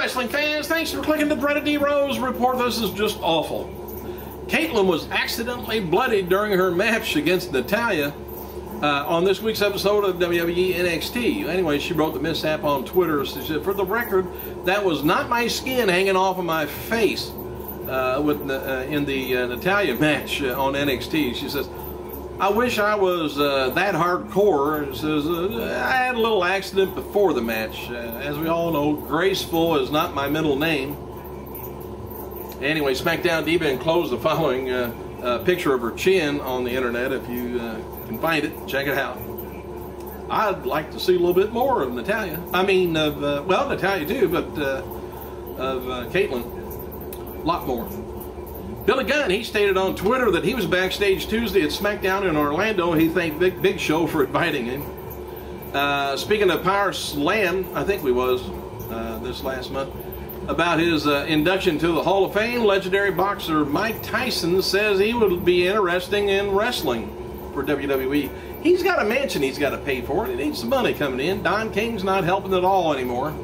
wrestling fans, thanks for clicking the Dreaded D. Rose report. This is just awful. Kaitlyn was accidentally bloodied during her match against Natalya uh, on this week's episode of WWE NXT. Anyway, she wrote the mishap on Twitter. She said, For the record, that was not my skin hanging off of my face uh, with uh, in the uh, Natalya match uh, on NXT. She says, I wish I was uh, that hardcore. Says, uh, I had a little accident before the match. Uh, as we all know, graceful is not my middle name. Anyway, SmackDown Diva enclosed the following uh, uh, picture of her chin on the internet. If you uh, can find it, check it out. I'd like to see a little bit more of Natalya. I mean, of, well, Natalya too, but of Kaitlyn. A lot more. Billy Gunn, he stated on Twitter that he was backstage Tuesday at SmackDown in Orlando. He thanked Big, Big Show for inviting him. Uh, speaking of Power Slam, I think we was uh, this last month, about his uh, induction to the Hall of Fame, legendary boxer Mike Tyson says he would be interesting in wrestling for WWE. He's got a mansion he's got to pay for. It. He needs some money coming in. Don King's not helping at all anymore.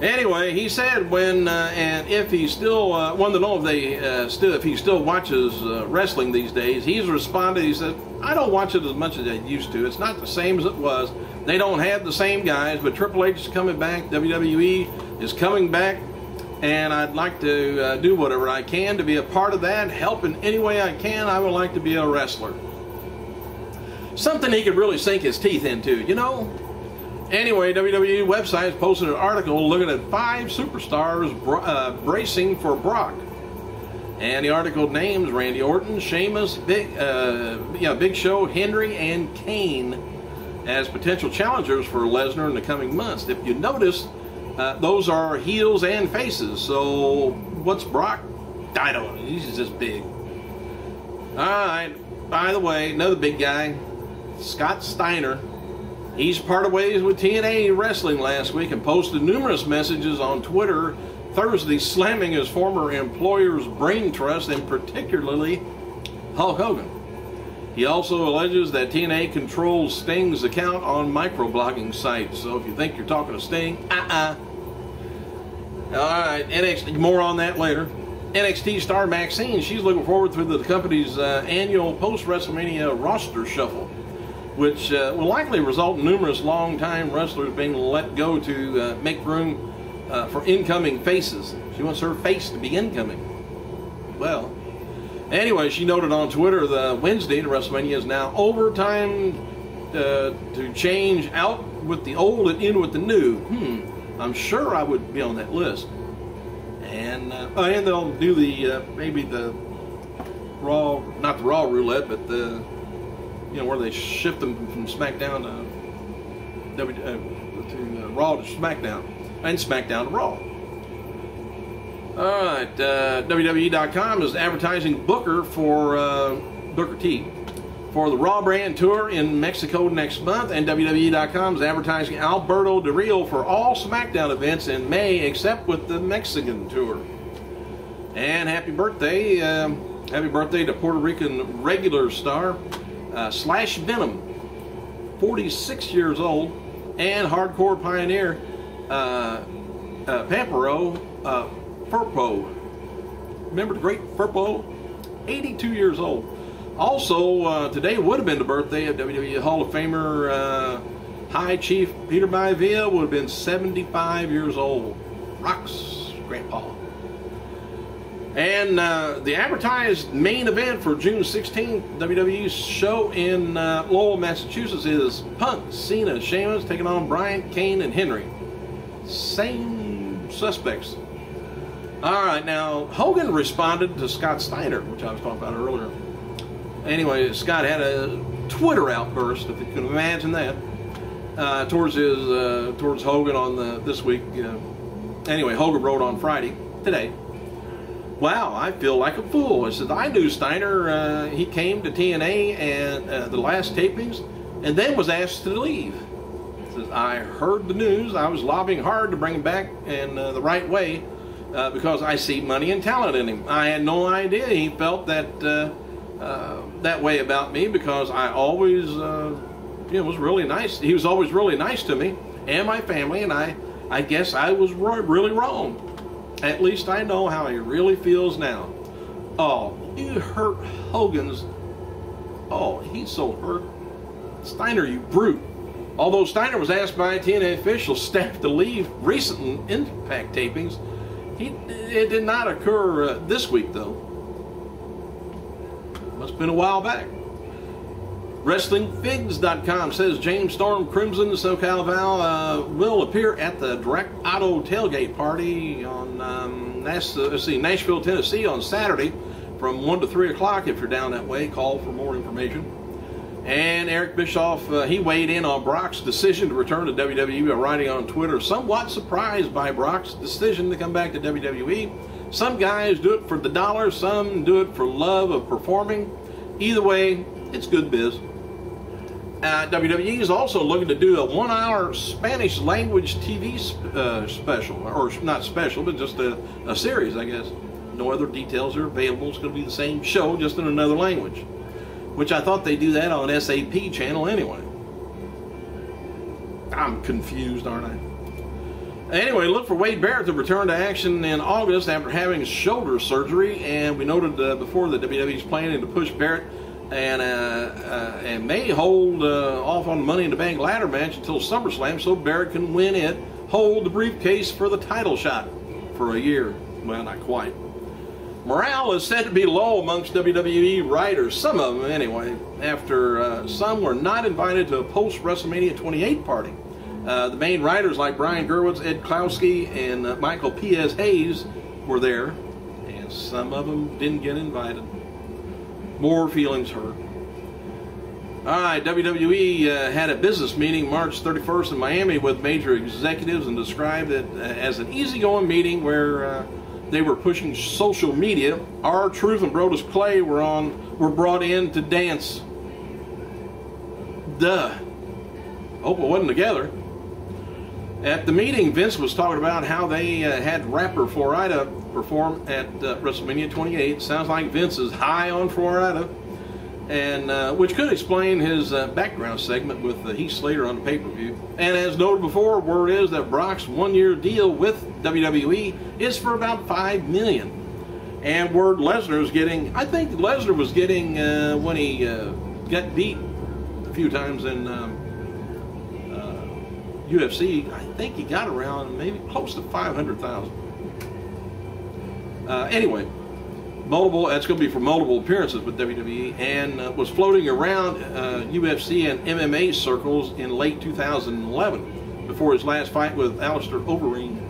Anyway, he said when uh, and if he still uh, wanted to know if they uh, still if he still watches uh, wrestling these days, he's responded. He said, "I don't watch it as much as I used to. It's not the same as it was. They don't have the same guys, but Triple H is coming back. WWE is coming back, and I'd like to uh, do whatever I can to be a part of that, help in any way I can. I would like to be a wrestler. Something he could really sink his teeth into, you know." Anyway, WWE website has posted an article looking at five superstars uh, bracing for Brock. And the article names Randy Orton, Sheamus, Big, uh, yeah, Big Show, Henry, and Kane as potential challengers for Lesnar in the coming months. If you notice, uh, those are heels and faces. So what's Brock? I don't know. He's just big. All right. By the way, another big guy, Scott Steiner He's parted ways with TNA Wrestling last week and posted numerous messages on Twitter Thursday slamming his former employer's brain trust and particularly Hulk Hogan. He also alleges that TNA controls Sting's account on microblogging sites. So if you think you're talking to Sting, uh-uh. All right, NXT, more on that later. NXT star Maxine, she's looking forward to the company's uh, annual post-WrestleMania roster shuffle which uh, will likely result in numerous long-time wrestlers being let go to uh, make room uh, for incoming faces. She wants her face to be incoming. Well, anyway, she noted on Twitter the Wednesday to WrestleMania is now overtime uh, to change out with the old and in with the new. Hmm, I'm sure I would be on that list. And uh, oh, and they'll do the uh, maybe the raw, not the raw roulette, but the you know, where they shift them from SmackDown to, w, uh, to uh, Raw to SmackDown, and SmackDown to Raw. All right, uh, WWE.com is advertising Booker for uh, Booker T for the Raw brand tour in Mexico next month, and WWE.com is advertising Alberto Del Rio for all SmackDown events in May, except with the Mexican tour. And happy birthday, um, happy birthday to Puerto Rican regular star uh, Slash Venom, 46 years old, and hardcore pioneer uh, uh, Pampero uh, Firpo. Remember the great Firpo? 82 years old. Also, uh, today would have been the birthday of WWE Hall of Famer uh, High Chief Peter Maivia, would have been 75 years old. Rocks, Grandpa. And uh, the advertised main event for June 16th WWE show in uh, Lowell, Massachusetts is Punk, Cena, Sheamus taking on Bryan, Kane, and Henry. Same suspects. All right, now Hogan responded to Scott Steiner, which I was talking about earlier. Anyway, Scott had a Twitter outburst, if you can imagine that, uh, towards his uh, towards Hogan on the this week. anyway, Hogan wrote on Friday today wow, I feel like a fool. I said, I knew Steiner. Uh, he came to TNA and uh, the last tapings and then was asked to leave. Says, I heard the news. I was lobbying hard to bring him back in uh, the right way uh, because I see money and talent in him. I had no idea he felt that uh, uh, that way about me because I always, you know, was really nice. He was always really nice to me and my family, and I I guess I was really wrong. At least I know how he really feels now. Oh, you hurt Hogan's. Oh, he's so hurt. Steiner, you brute. Although Steiner was asked by TNA official staff to leave recent Impact tapings, he, it did not occur uh, this week, though. Must have been a while back. WrestlingFigs.com says James Storm Crimson SoCal Val uh, will appear at the Direct Auto Tailgate Party on um, uh, let's see, Nashville, Tennessee on Saturday from 1 to 3 o'clock. If you're down that way, call for more information. And Eric Bischoff, uh, he weighed in on Brock's decision to return to WWE by writing on Twitter, somewhat surprised by Brock's decision to come back to WWE. Some guys do it for the dollar, some do it for love of performing. Either way, it's good biz. Uh, WWE is also looking to do a one hour Spanish language TV uh, special, or not special, but just a, a series, I guess. No other details are available. It's going to be the same show, just in another language which I thought they'd do that on SAP channel anyway. I'm confused, aren't I? Anyway, look for Wade Barrett to return to action in August after having shoulder surgery, and we noted uh, before that WWE is planning to push Barrett and uh, uh, and may hold uh, off on the Money in the Bank ladder match until SummerSlam, so Barrett can win it, hold the briefcase for the title shot for a year. Well, not quite. Morale is said to be low amongst WWE writers, some of them anyway, after uh, some were not invited to a post WrestleMania 28 party. Uh, the main writers like Brian Gewirtz, Ed Koskey, and uh, Michael P.S. Hayes were there, and some of them didn't get invited. More feelings hurt. All right, WWE uh, had a business meeting March 31st in Miami with major executives and described it uh, as an easygoing meeting where uh, they were pushing social media. R-Truth and Brodus Clay were on were brought in to dance. Duh. Hope it wasn't together. At the meeting, Vince was talking about how they uh, had rapper Flo Rida perform at uh, WrestleMania 28. Sounds like Vince is high on Flo Rida and uh, which could explain his uh, background segment with uh, Heath Slater on the pay-per-view. And as noted before, word is that Brock's one-year deal with WWE is for about five million. And word Lesnar is getting, I think Lesnar was getting uh, when he uh, got beat a few times in um, UFC. Uh, I think he got around maybe close to five hundred thousand. Anyway multiple. That's going to be for multiple appearances with WWE, and uh, was floating around uh, UFC and MMA circles in late 2011 before his last fight with Alistair Overeem.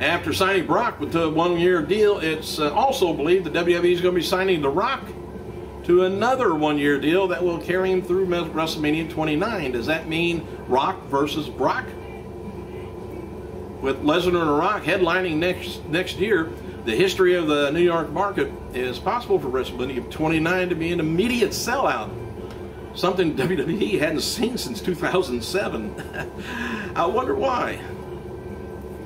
After signing Brock with a one-year deal, it's uh, also believed that WWE is going to be signing The Rock to another one-year deal that will carry him through WrestleMania 29. Does that mean Rock versus Brock? With Lesnar and Rock headlining next next year, the history of the New York market is possible for WrestleMania 29 to be an immediate sellout. Something WWE hadn't seen since 2007. I wonder why.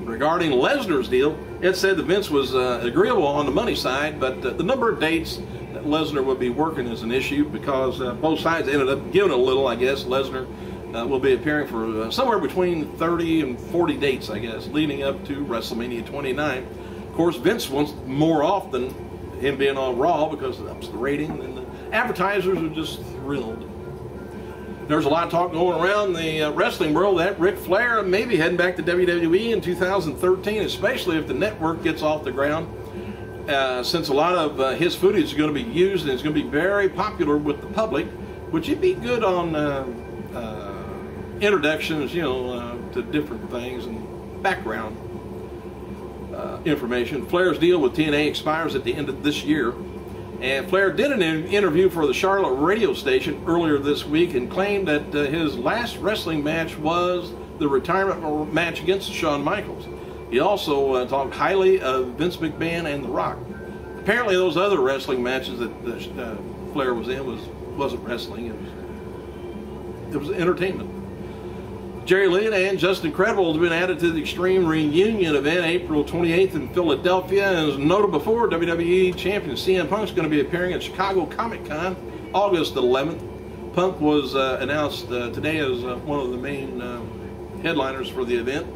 Regarding Lesnar's deal, it said that Vince was uh, agreeable on the money side, but uh, the number of dates that Lesnar would be working is an issue because uh, both sides ended up giving a little, I guess. Lesnar uh, will be appearing for uh, somewhere between 30 and 40 dates, I guess, leading up to WrestleMania 29 of course, Vince wants more off than him being on Raw because that's the rating, and the advertisers are just thrilled. There's a lot of talk going around the uh, wrestling world that Ric Flair may be heading back to WWE in 2013, especially if the network gets off the ground. Uh, since a lot of uh, his footage is going to be used and it's going to be very popular with the public, would be good on uh, uh, introductions, you know, uh, to different things and background uh, information. Flair's deal with TNA expires at the end of this year. And Flair did an interview for the Charlotte radio station earlier this week and claimed that uh, his last wrestling match was the retirement match against Shawn Michaels. He also uh, talked highly of Vince McMahon and The Rock. Apparently, those other wrestling matches that, uh, Flair was in was wasn't wrestling; it was it was entertainment. Jerry Lynn and Justin Credible have been added to the Extreme Reunion event April 28th in Philadelphia. And as noted before, WWE Champion CM Punk is going to be appearing at Chicago Comic Con August 11th. Punk was uh, announced uh, today as uh, one of the main uh, headliners for the event.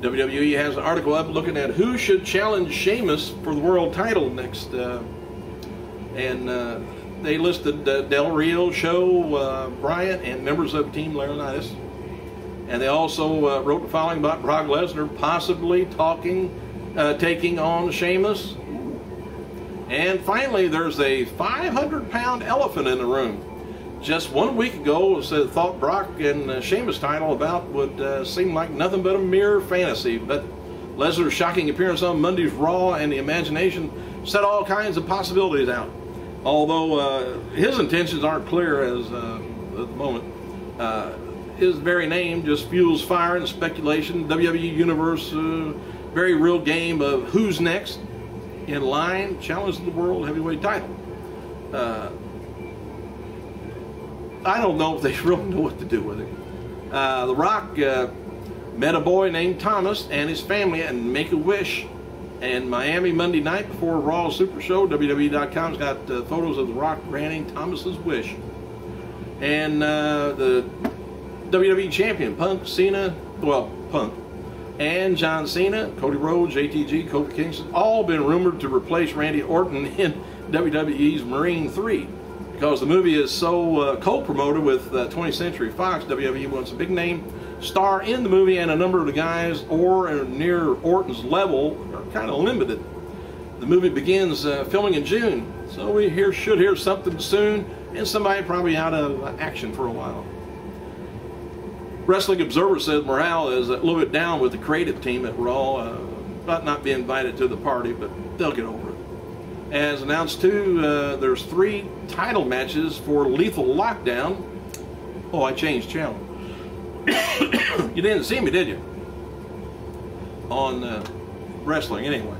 WWE has an article up looking at who should challenge Sheamus for the world title next. Uh, and uh, they listed Del Rio, Show, Bryant, and members of Team Laurinaitis. And they also uh, wrote the following about Brock Lesnar possibly talking, uh, taking on Sheamus. And finally, there's a 500 pound elephant in the room. Just one week ago, said thought Brock and uh, Sheamus title about would uh, seem like nothing but a mere fantasy. But Lesnar's shocking appearance on Monday's Raw and the imagination set all kinds of possibilities out. Although uh, his intentions aren't clear as uh, at the moment, uh, his very name just fuels fire and speculation. WWE Universe, uh, very real game of who's next in line, challenge the world heavyweight title. Uh, I don't know if they really know what to do with it. Uh, the Rock uh, met a boy named Thomas and his family and Make a Wish in Miami Monday night before Raw Super Show. WWE.com's got uh, photos of The Rock granting Thomas's wish. And uh, the WWE champion, Punk, Cena, well, Punk, and John Cena, Cody Rhodes, JTG, Kofi Kingston, all been rumored to replace Randy Orton in WWE's Marine 3. Because the movie is so uh, co-promoted with uh, 20th Century Fox, WWE wants a big name star in the movie, and a number of the guys or near Orton's level are kind of limited. The movie begins uh, filming in June, so we hear, should hear something soon, and somebody probably out of action for a while. Wrestling Observer says morale is a little bit down with the creative team at Raw, uh, not being invited to the party, but they'll get over it. As announced too, uh, there's three title matches for Lethal Lockdown. Oh, I changed channel. you didn't see me, did you? On uh, wrestling, anyway.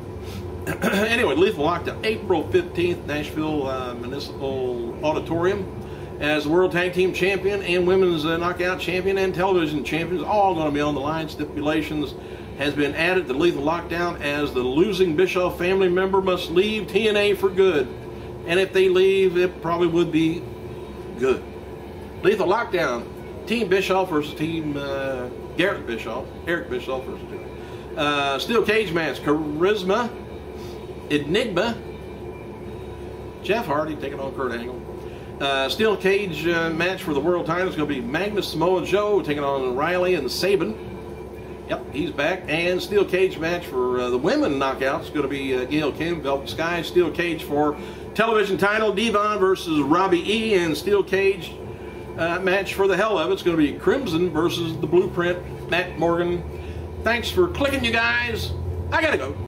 anyway, Lethal Lockdown, April 15th, Nashville uh, Municipal Auditorium as World Tag Team Champion and Women's uh, Knockout Champion and Television Champions, all going to be on the line. Stipulations has been added to Lethal Lockdown as the losing Bischoff family member must leave TNA for good. And if they leave, it probably would be good. Lethal Lockdown, Team Bischoff versus Team uh, Garrett Bischoff, Eric Bischoff versus uh, Steel Cage match, Charisma, Enigma, Jeff Hardy taking on Kurt Angle. Uh, steel cage uh, match for the world title is going to be Magnus Samoa Joe taking on Riley and Sabin. Yep, he's back. And steel cage match for uh, the women knockout is going to be uh, Gail Kim, Velvet Sky. Steel cage for television title Devon versus Robbie E. And steel cage uh, match for the hell of it. It's going to be Crimson versus the Blueprint, Matt Morgan. Thanks for clicking, you guys. I got to go.